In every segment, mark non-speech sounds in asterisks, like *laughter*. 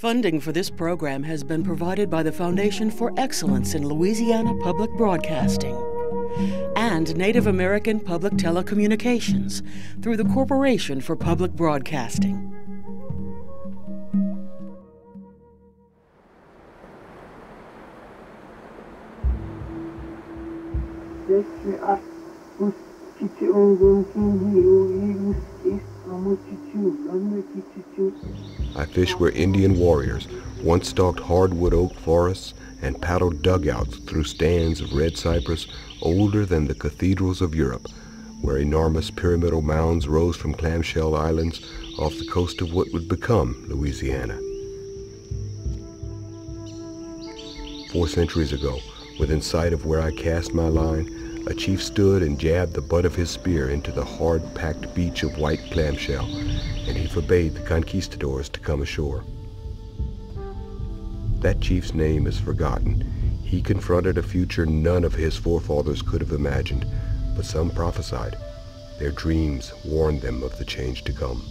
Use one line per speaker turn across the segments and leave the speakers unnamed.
Funding for this program has been provided by the Foundation for Excellence in Louisiana Public Broadcasting and Native American Public Telecommunications through the Corporation for Public Broadcasting.
I fished where Indian warriors once stalked hardwood oak forests and paddled dugouts through stands of red cypress older than the cathedrals of Europe, where enormous pyramidal mounds rose from clamshell islands off the coast of what would become Louisiana. Four centuries ago, within sight of where I cast my line, a chief stood and jabbed the butt of his spear into the hard-packed beach of white clamshell, and he forbade the conquistadors to come ashore. That chief's name is forgotten. He confronted a future none of his forefathers could have imagined, but some prophesied. Their dreams warned them of the change to come.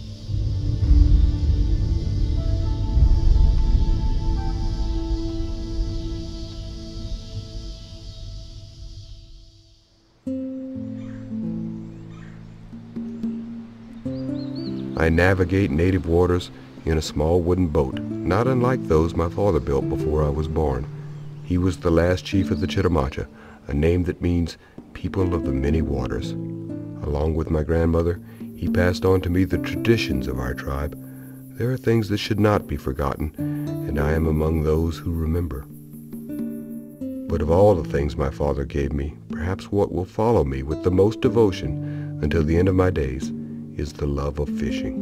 I navigate native waters in a small wooden boat, not unlike those my father built before I was born. He was the last chief of the Chitimacha, a name that means people of the many waters. Along with my grandmother, he passed on to me the traditions of our tribe. There are things that should not be forgotten, and I am among those who remember. But of all the things my father gave me, perhaps what will follow me with the most devotion until the end of my days is the love of fishing.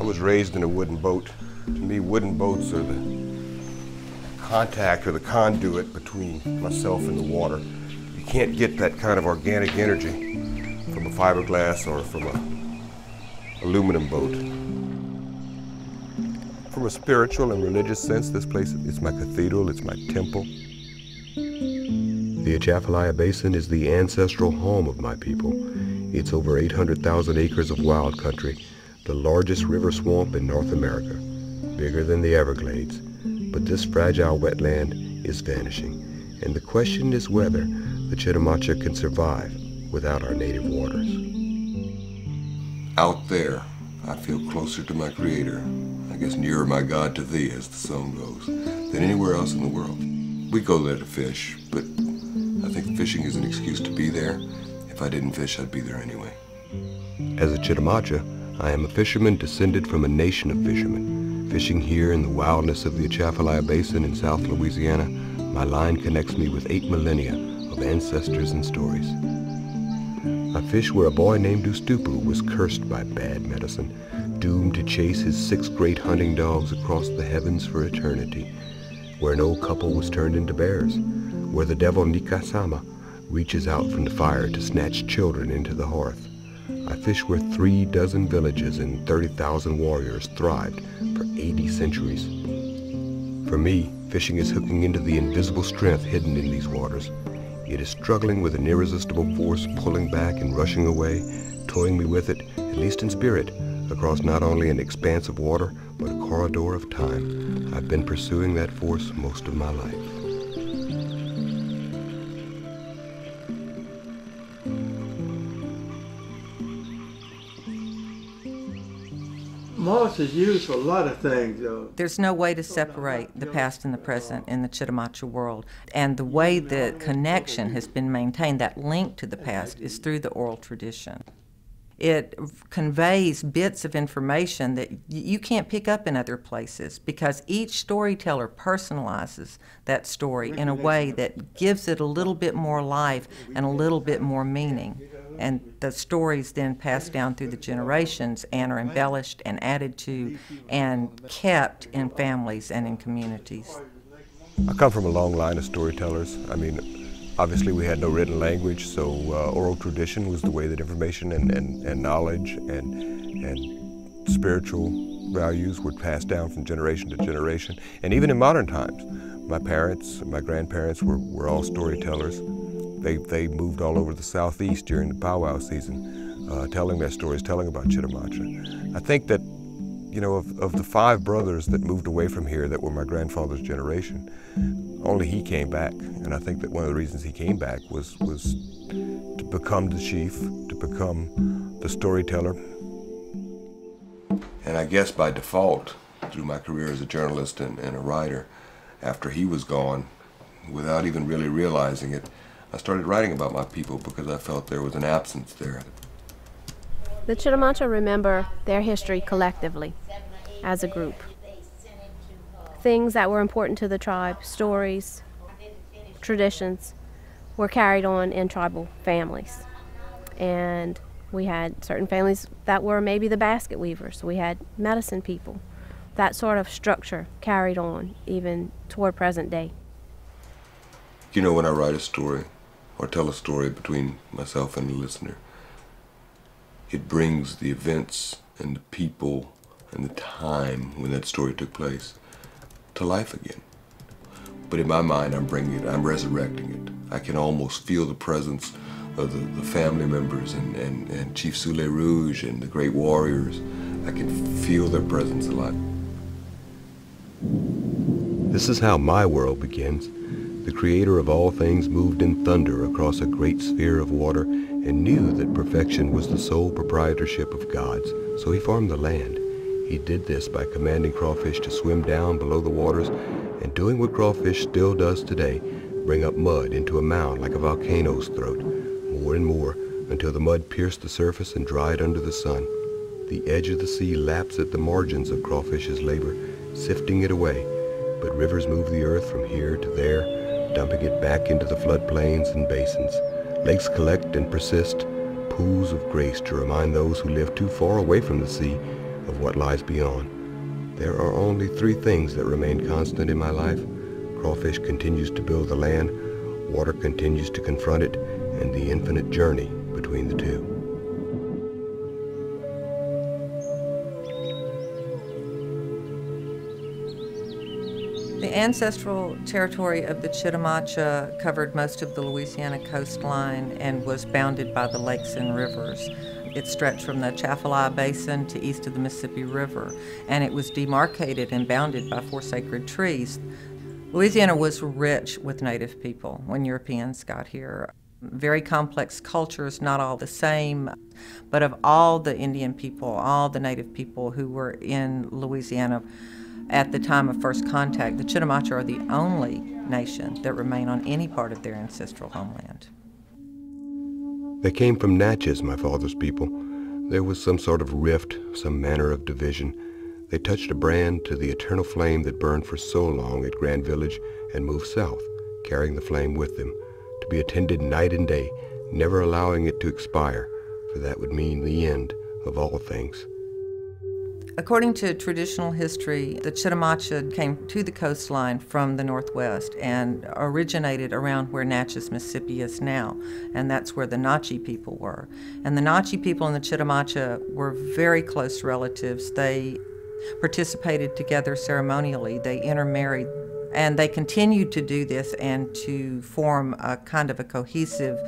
I was raised in a wooden boat. To me, wooden boats are the contact or the conduit between myself and the water. You can't get that kind of organic energy from a fiberglass or from a aluminum boat. From a spiritual and religious sense, this place is my cathedral, it's my temple. The Atchafalaya Basin is the ancestral home of my people. It's over 800,000 acres of wild country, the largest river swamp in North America, bigger than the Everglades. But this fragile wetland is vanishing, and the question is whether the Chitimacha can survive without our native waters. Out there, I feel closer to my Creator, I guess nearer my God to thee, as the song goes, than anywhere else in the world. We go there to fish, but I think fishing is an excuse to be there. If I didn't fish, I'd be there anyway. As a Chitimacha, I am a fisherman descended from a nation of fishermen. Fishing here in the wildness of the Atchafalaya Basin in South Louisiana, my line connects me with eight millennia of ancestors and stories. I fish where a boy named Ustupu was cursed by bad medicine, doomed to chase his six great hunting dogs across the heavens for eternity, where an old couple was turned into bears, where the devil Nikasama reaches out from the fire to snatch children into the hearth. I fish where three dozen villages and 30,000 warriors thrived for 80 centuries. For me, fishing is hooking into the invisible strength hidden in these waters. It is struggling with an irresistible force pulling back and rushing away, towing me with it, at least in spirit, across not only an expanse of water, but a corridor of time. I've been pursuing that force most of my life.
Is used for a lot of things, though.
There's no way to separate the past and the present in the Chitimacha world. And the way the connection has been maintained, that link to the past, is through the oral tradition. It conveys bits of information that you can't pick up in other places because each storyteller personalizes that story in a way that gives it a little bit more life and a little bit more meaning and the stories then passed down through the generations and are embellished and added to and kept in families and in communities.
I come from a long line of storytellers. I mean, obviously we had no written language, so uh, oral tradition was the way that information and, and, and knowledge and, and spiritual values were passed down from generation to generation. And even in modern times, my parents, my grandparents were, were all storytellers. They, they moved all over the southeast during the powwow season.
uh, telling their stories, telling about Chitimacha. I think that, you know, of, of the five brothers that moved away from here that were my grandfather's generation, only he came back. And I think that one of the reasons he came back was, was to become the chief, to become the storyteller. And I guess by default, through my career as a journalist and, and a writer, after he was gone, without even really realizing it, I started writing about my people because I felt there was an absence there.
The Chitimacha remember their history collectively, as a group. Things that were important to the tribe, stories, traditions, were carried on in tribal families. And we had certain families that were maybe the basket weavers. We had medicine people. That sort of structure carried on even toward present day.
You know, when I write a story or tell a story between myself and the listener, it brings the events and the people and the time when that story took place to life again. But in my mind, I'm bringing it, I'm resurrecting it. I can almost feel the presence of the, the family members and, and, and Chief Soleil Rouge and the great warriors. I can feel their presence a lot.
This is how my world begins. The creator of all things moved in thunder across a great sphere of water and knew that perfection was the sole proprietorship of God's, so he formed the land. He did this by commanding crawfish to swim down below the waters and doing what crawfish still does today, bring up mud into a mound like a volcano's throat, more and more until the mud pierced the surface and dried under the sun. The edge of the sea laps at the margins of crawfish's labor, sifting it away, but rivers move the earth from here to there, dumping it back into the floodplains and basins. Lakes collect and persist, pools of grace to remind those who live too far away from the sea of what lies beyond. There are only three things that remain constant in my life. Crawfish continues to build the land, water continues to confront it, and the infinite journey between the two.
Ancestral territory of the Chitimacha covered most of the Louisiana coastline and was bounded by the lakes and rivers. It stretched from the Atchafalaya Basin to east of the Mississippi River, and it was demarcated and bounded by four sacred trees. Louisiana was rich with native people when Europeans got here. Very complex cultures, not all the same, but of all the Indian people, all the native people who were in Louisiana, at the time of first contact, the Chitimacha are the only nation that remain on any part of their ancestral homeland.
They came from Natchez, my father's people. There was some sort of rift, some manner of division. They touched a brand to the eternal flame that burned for so long at Grand Village and moved south, carrying the flame with them, to be attended night and day, never allowing it to expire, for that would mean the end of all things.
According to traditional history, the Chitimacha came to the coastline from the northwest and originated around where Natchez, Mississippi is now, and that's where the Na'che people were. And the Na'che people and the Chitimacha were very close relatives. They participated together ceremonially, they intermarried, and they continued to do this and to form a kind of a cohesive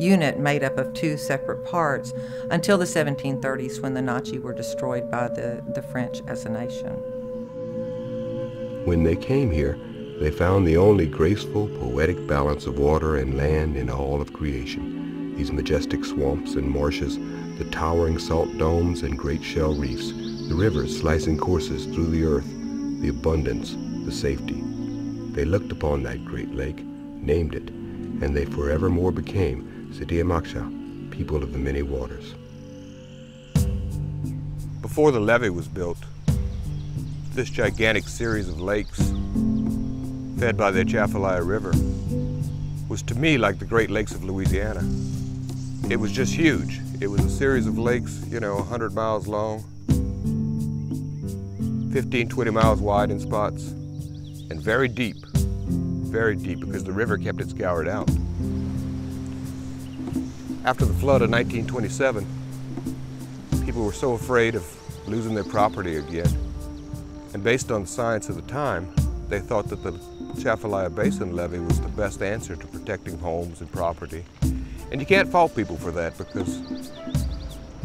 unit made up of two separate parts until the 1730s when the Na'che were destroyed by the, the French as a nation.
When they came here, they found the only graceful, poetic balance of water and land in all of creation. These majestic swamps and marshes, the towering salt domes and great shell reefs, the rivers slicing courses through the earth, the abundance, the safety. They looked upon that great lake, named it, and they forevermore became Sitiamacha, people of the many waters.
Before the levee was built, this gigantic series of lakes, fed by the Atchafalaya River, was to me like the Great Lakes of Louisiana. It was just huge. It was a series of lakes, you know, 100 miles long, 15, 20 miles wide in spots, and very deep, very deep because the river kept it scoured out. After the flood of 1927, people were so afraid of losing their property again. And based on the science of the time, they thought that the Atchafalaya Basin levee was the best answer to protecting homes and property. And you can't fault people for that because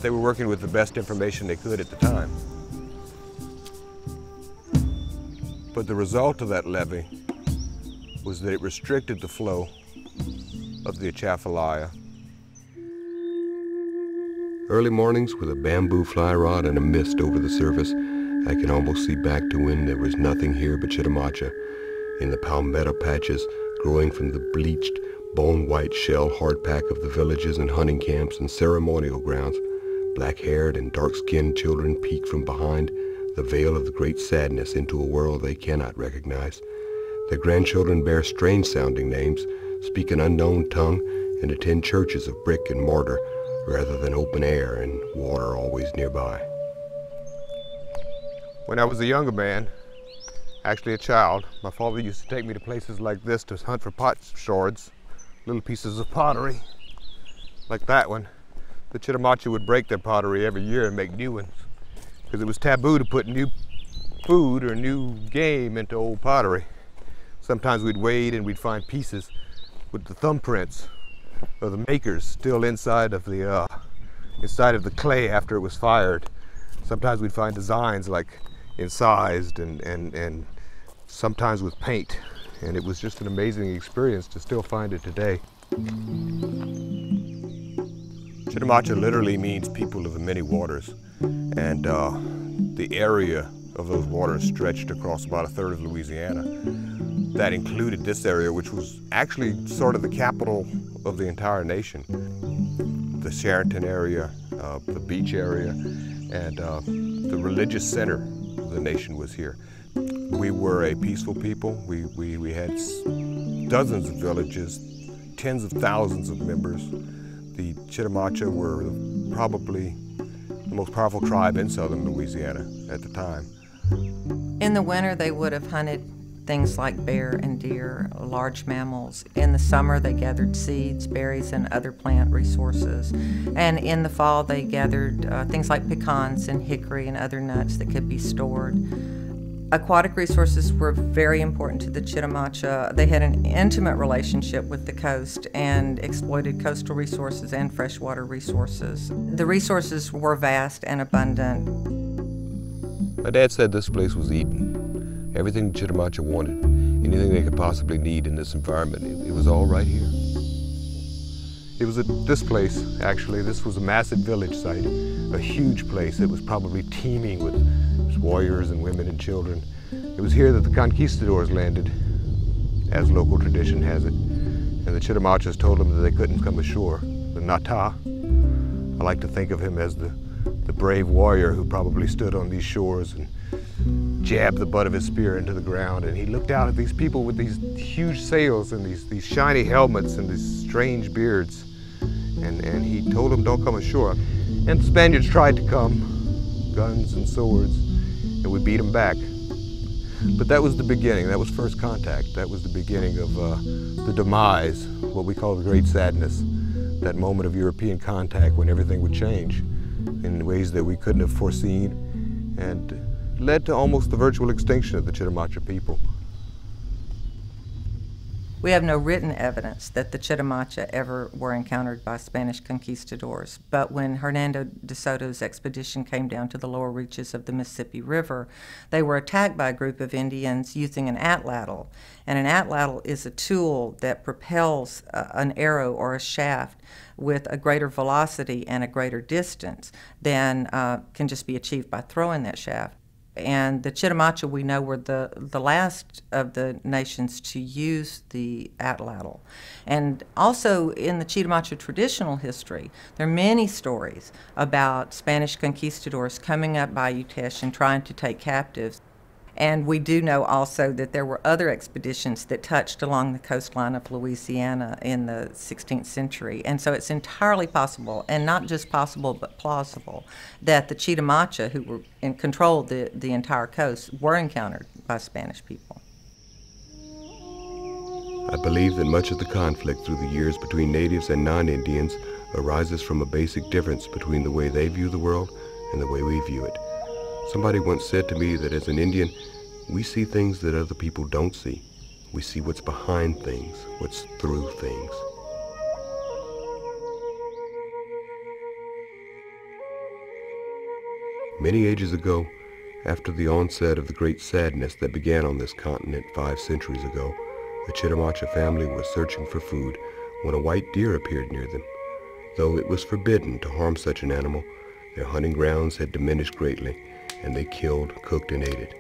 they were working with the best information they could at the time. But the result of that levee was that it restricted the flow of the Atchafalaya. Early mornings with a bamboo fly rod and a mist over the surface, I can almost see back to when there was nothing here but Chitimacha, in the palmetto patches growing from the bleached, bone-white shell hardpack of the villages and hunting camps and ceremonial grounds. Black-haired and dark-skinned children peek from behind the veil of the great sadness into a world they cannot recognize. Their grandchildren bear strange-sounding names, speak an unknown tongue, and attend churches of brick and mortar rather than open air and water always nearby. When I was a younger man, actually a child, my father used to take me to places like this to hunt for pot shards, little pieces of pottery, like that one. The Chitimacha would break their pottery every year and make new ones because it was taboo to put new food or new game into old pottery. Sometimes we'd wade and we'd find pieces with the thumbprints of the makers still inside of the uh, inside of the clay after it was fired. Sometimes we'd find designs like incised and, and, and sometimes with paint. And it was just an amazing experience to still find it today. Chitimacha literally means people of the many waters. And uh, the area of those waters stretched across about a third of Louisiana. That included this area, which was actually sort of the capital of the entire nation. The Charenton area, uh, the beach area, and uh, the religious center of the nation was here. We were a peaceful people. We, we, we had dozens of villages, tens of thousands of members. The Chitimacha were probably the most powerful tribe in southern Louisiana at the time.
In the winter, they would have hunted things like bear and deer, large mammals. In the summer, they gathered seeds, berries, and other plant resources. And in the fall, they gathered uh, things like pecans and hickory and other nuts that could be stored. Aquatic resources were very important to the Chitimacha. They had an intimate relationship with the coast and exploited coastal resources and freshwater resources. The resources were vast and abundant.
My dad said this place was Eden. Everything Chitimacha wanted, anything they could possibly need in this environment, it, it was all right here. It was at this place, actually, this was a massive village site, a huge place that was probably teeming with warriors and women and children. It was here that the conquistadors landed, as local tradition has it, and the Chitimachas told them that they couldn't come ashore. The Nata, I like to think of him as the, the brave warrior who probably stood on these shores and jabbed the butt of his spear into the ground, and he looked out at these people with these huge sails and these, these shiny helmets and these strange beards, and, and he told them, don't come ashore. And the Spaniards tried to come, guns and swords, and we beat them back. But that was the beginning. That was first contact. That was the beginning of uh, the demise, what we call the Great Sadness, that moment of European contact when everything would change in ways that we couldn't have foreseen and led to almost the virtual extinction of the Chitimacha people.
We have no written evidence that the Chitimacha ever were encountered by Spanish conquistadors, but when Hernando de Soto's expedition came down to the lower reaches of the Mississippi River, they were attacked by a group of Indians using an atlatl. And an atlatl is a tool that propels uh, an arrow or a shaft with a greater velocity and a greater distance than uh, can just be achieved by throwing that shaft and the Chitimacha we know were the, the last of the nations to use the atlatl. And also in the Chitimacha traditional history, there are many stories about Spanish conquistadors coming up Bayou Teche and trying to take captives. And we do know also that there were other expeditions that touched along the coastline of Louisiana in the 16th century. And so it's entirely possible, and not just possible but plausible, that the Chitimacha, who were in control the, the entire coast, were encountered by Spanish people.
I believe that much of the conflict through the years between natives and non-Indians arises from a basic difference between the way they view the world and the way we view it. Somebody once said to me that as an Indian, we see things that other people don't see. We see what's behind things, what's through things.
Many ages ago, after the onset of the great sadness that began on this continent five centuries ago, the Chitimacha family was searching for food when a white deer appeared near them. Though it was forbidden to harm such an animal, their hunting grounds had diminished greatly, and they killed, cooked, and ate it.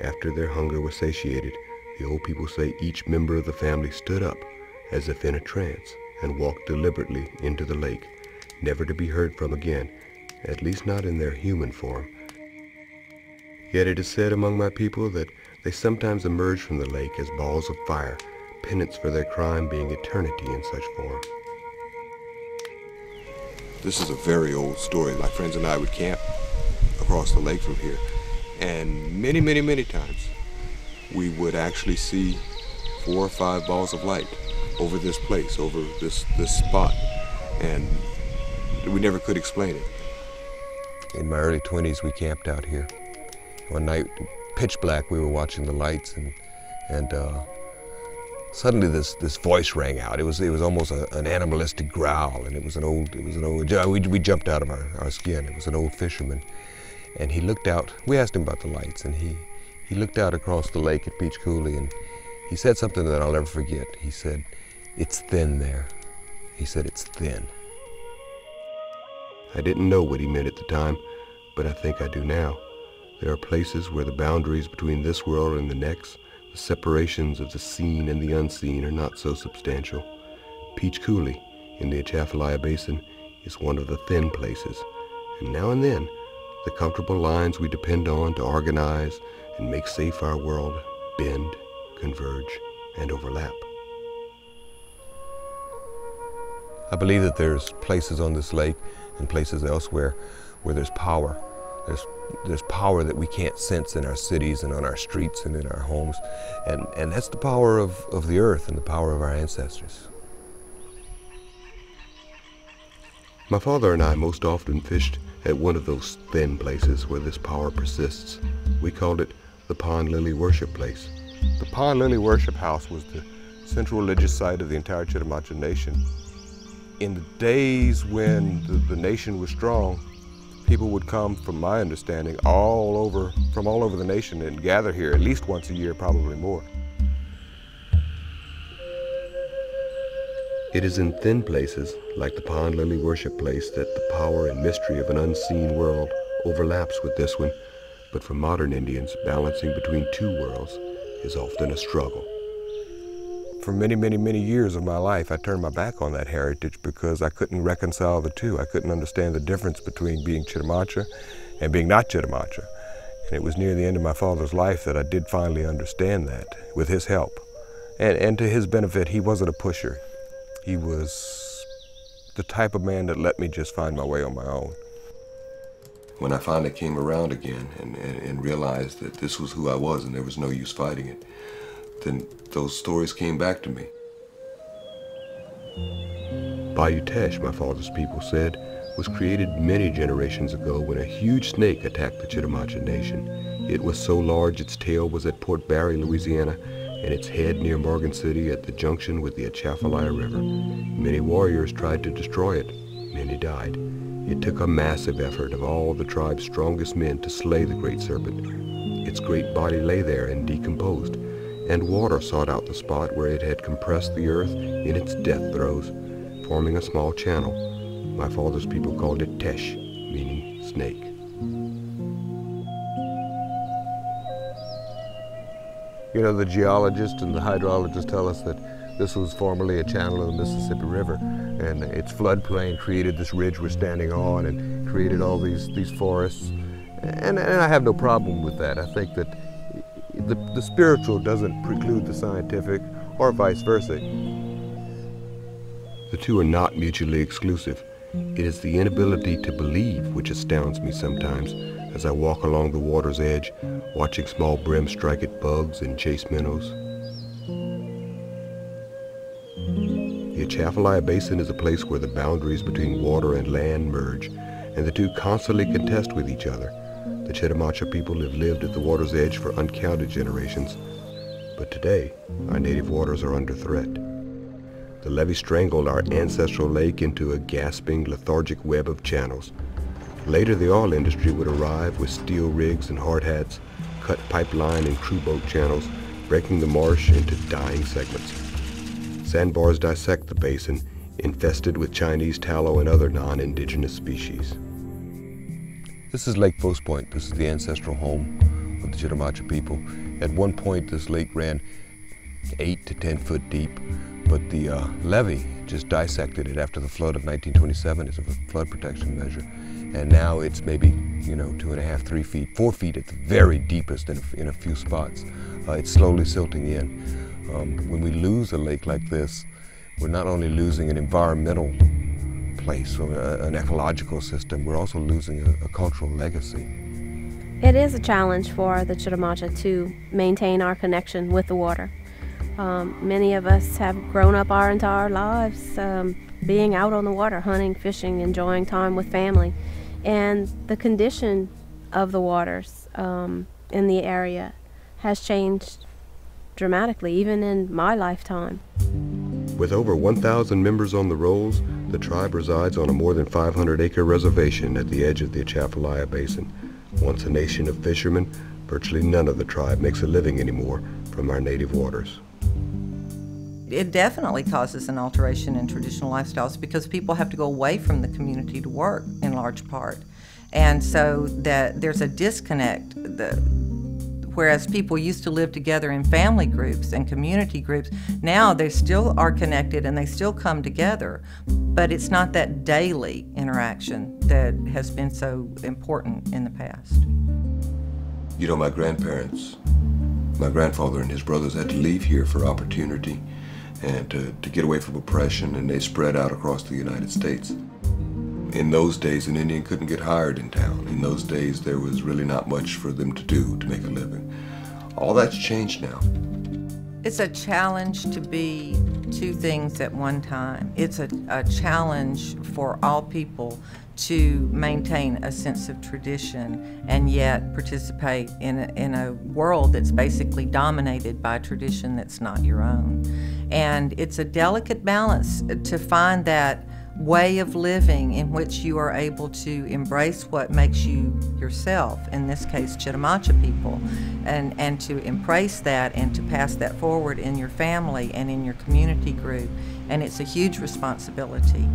After their hunger was satiated, the old people say each member of the family stood up, as if in a trance, and walked deliberately into the lake, never to be heard from again, at least not in their human form. Yet it is said among my people that they sometimes emerge from the lake as balls of fire, penance for their crime being eternity in such form.
This is a very old story. My friends and I would camp across the lake from here, and many, many, many times we would actually see four or five balls of light over this place, over this, this spot, and we never could explain it.
In my early 20s, we camped out here. One night, pitch black, we were watching the lights, and and uh, suddenly this this voice rang out. It was it was almost a, an animalistic growl, and it was an old it was an old. We, we jumped out of our, our skin. It was an old fisherman, and he looked out. We asked him about the lights, and he he looked out across the lake at Peach Coulee, and he said something that I'll never forget. He said, "It's thin there." He said, "It's thin." I didn't know what he meant at the time, but I think I do now. There are places where the boundaries between this world and the next, the separations of the seen and the unseen are not so substantial. Peach Coulee in the Atchafalaya Basin is one of the thin places, and now and then the comfortable lines we depend on to organize and make safe our world bend, converge, and overlap. I believe that there's places on this lake and places elsewhere where there's power. There's there's power that we can't sense in our cities and on our streets and in our homes. And, and that's the power of, of the earth and the power of our ancestors. My father and I most often fished at one of those thin places where this power persists. We called it the Pond Lily Worship Place. The Pond Lily Worship House was the central religious site of the entire Chitimacha Nation. In the days when the, the nation was strong, people would come, from my understanding, all over, from all over the nation and gather here at least once a year, probably more. It is in thin places, like the Pond Lily Worship Place, that the power and mystery of an unseen world overlaps with this one, but for modern Indians, balancing between two worlds is often a struggle for many, many, many years of my life, I turned my back on that heritage because I couldn't reconcile the two. I couldn't understand the difference between being Chitimacha and being not Chitimacha. And it was near the end of my father's life that I did finally understand that with his help. And, and to his benefit, he wasn't a pusher. He was the type of man that let me just find my way on my own.
When I finally came around again and, and, and realized that this was who I was and there was no use fighting it, then those stories came back to me. Bayou Teche, my father's people said, was created many generations ago when a huge snake attacked the Chitimacha Nation. It was so large its tail was at Port Barre, Louisiana, and its head near Morgan City at the junction with the Atchafalaya River. Many warriors tried to destroy it. Many died. It took a massive effort of all the tribe's strongest men to slay the great serpent. Its great body lay there and decomposed and water sought out the spot where it had compressed the earth in its death throes, forming a small channel. My father's people called it Tesh, meaning snake. You know, the geologists and the hydrologists tell us that this was formerly a channel of the Mississippi River, and its floodplain created this ridge we're standing on and created all these, these forests. And, and I have no problem with that. I think that the, the spiritual doesn't preclude the scientific or vice versa. The two are not mutually exclusive. It is the inability to believe which astounds me sometimes as I walk along the water's edge, watching small brim strike at bugs and chase minnows. The Atchafalaya Basin is a place where the boundaries between water and land merge, and the two constantly contest with each other. The Chitimacha people have lived at the water's edge for uncounted generations, but today our native waters are under threat. The levee strangled our ancestral lake into a gasping, lethargic web of channels.
Later, the oil industry would arrive with steel rigs and hard hats, cut pipeline and crew boat channels, breaking the marsh into dying segments. Sandbars dissect the basin, infested with Chinese tallow and other non-indigenous species.
This is Lake Fausse Pointe. This is the ancestral home of the Chitimacha people. At one point, this lake ran eight to 10 foot deep, but the uh, levee just dissected it after the flood of 1927 as a flood protection measure. And now it's maybe, you know, two and a half, three feet, four feet at the very deepest in a, in a few spots. Uh, it's slowly silting in. Um, when we lose a lake like this, we're not only losing an environmental place, uh, an ecological system, we're also losing a, a cultural legacy.
It is a challenge for the Chitimacha to maintain our connection with the water. Um, many of us have grown up our entire lives um, being out on the water, hunting, fishing, enjoying time with family. And the condition of the waters um, in the area has changed dramatically, even in my lifetime.
With over 1,000 members on the rolls, the tribe resides on a more than 500 acre reservation at the edge of the Atchafalaya Basin. Once a nation of fishermen, virtually none of the tribe makes a living anymore from our native waters
it definitely causes an alteration in traditional lifestyles because people have to go away from the community to work in large part. And so that there's a disconnect. The, whereas people used to live together in family groups and community groups, now they still are connected and they still come together. But it's not that daily interaction that has been so important in the past.
You know, my grandparents, my grandfather and his brothers had to leave here for opportunity and to, to get away from oppression, and they spread out across the United States. In those days, an Indian couldn't get hired in town. In those days, there was really not much for them to do to make a living. All that's changed now.
It's a challenge to be two things at one time. It's a, a challenge for all people to maintain a sense of tradition and yet participate in a, in a world that's basically dominated by tradition that's not your own. And it's a delicate balance to find that way of living in which you are able to embrace what makes you yourself, in this case, Chitimacha people, and, and to embrace that and to pass that forward in your family and in your community group. And it's a huge responsibility.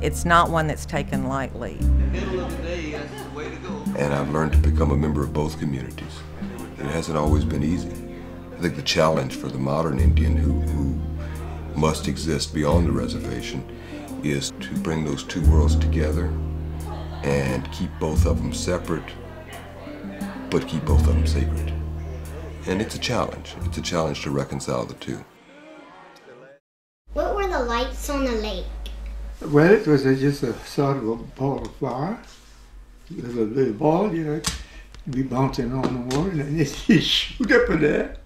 It's not one that's taken lightly.
And I've learned to become a member of both communities. It hasn't always been easy. I think the challenge for the modern Indian who, who must exist beyond the reservation is to bring those two worlds together and keep both of them separate, but keep both of them sacred. And it's a challenge. It's a challenge to reconcile the two.
What were the lights on the lake?
Well, it was a, just a sort of a ball of fire. It was a little ball, you know, be bouncing on the water, and then *laughs* you shoot up in there.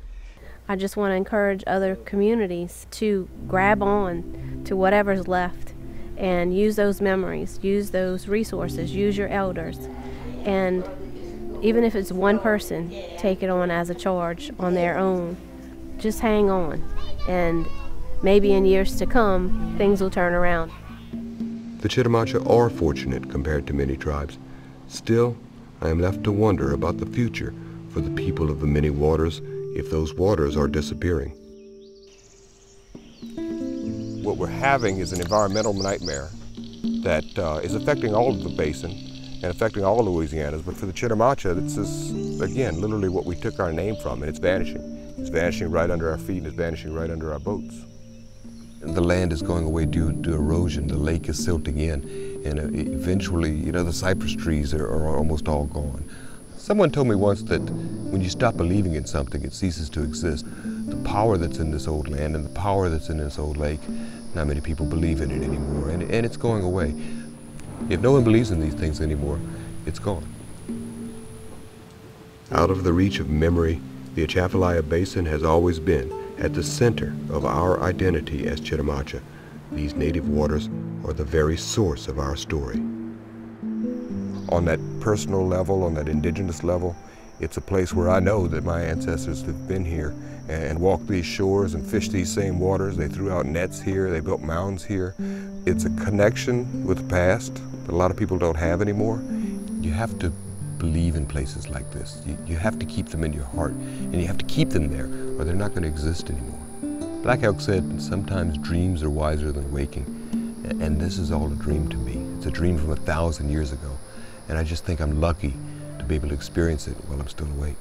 I just want to encourage other communities to grab on to whatever's left and use those memories, use those resources, use your elders. And even if it's one person, take it on as a charge on their own. Just hang on. And maybe in years to come, things will turn around.
The Chitimacha are fortunate compared to many tribes. Still, I am left to wonder about the future for the people of the many waters if those waters are disappearing
what we're having is an environmental nightmare that uh, is affecting all of the basin and affecting all of Louisiana's. But for the Chitimacha, this is, again, literally what we took our name from, and it's vanishing. It's vanishing right under our feet, and it's vanishing right under our boats.
The land is going away due to erosion. The lake is silting in, and uh, eventually, you know, the cypress trees are, are almost all gone. Someone told me once that when you stop believing in something, it ceases to exist. The power that's in this old land and the power that's in this old lake not many people believe in it anymore, and, and it's going away. If no one believes in these things anymore, it's gone.
Out of the reach of memory, the Atchafalaya Basin has always been at the center of our identity as Chitimacha. These native waters are the very source of our story.
On that personal level, on that indigenous level, it's a place where I know that my ancestors have been here and walked these shores and fished these same waters. They threw out nets here, they built mounds here. It's a connection with the past that a lot of people don't have anymore.
You have to believe in places like this. You, you have to keep them in your heart, and you have to keep them there, or they're not going to exist anymore. Black Elk said, sometimes dreams are wiser than waking, and this is all a dream to me. It's a dream from a thousand years ago, and I just think I'm lucky to be able to experience it while I'm still awake.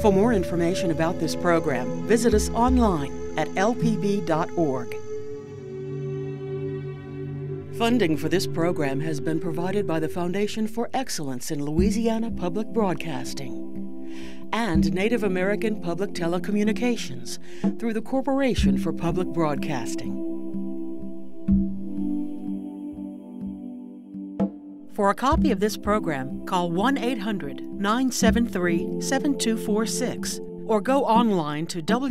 For more information about this program, visit us online at lpb.org. Funding for this program has been provided by the Foundation for Excellence in Louisiana Public Broadcasting and Native American Public Telecommunications through the Corporation for Public Broadcasting. For a copy of this program, call 1 800 973 7246 or go online to www.lpb.org.